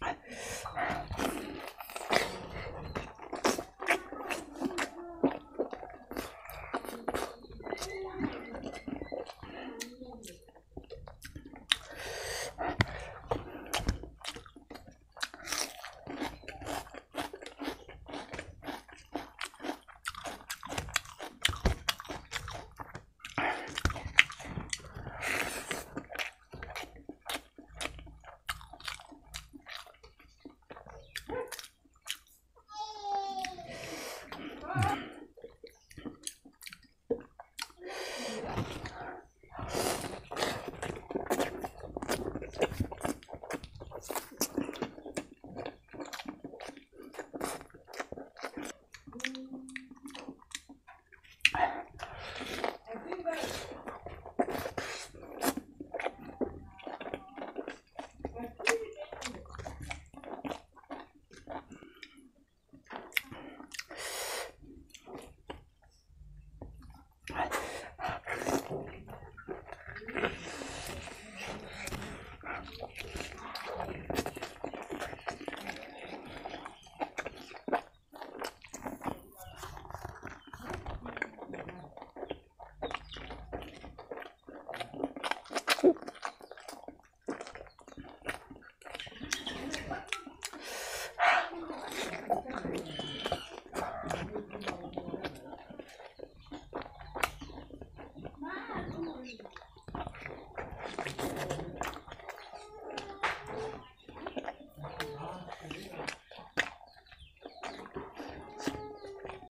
哎。Yeah. right.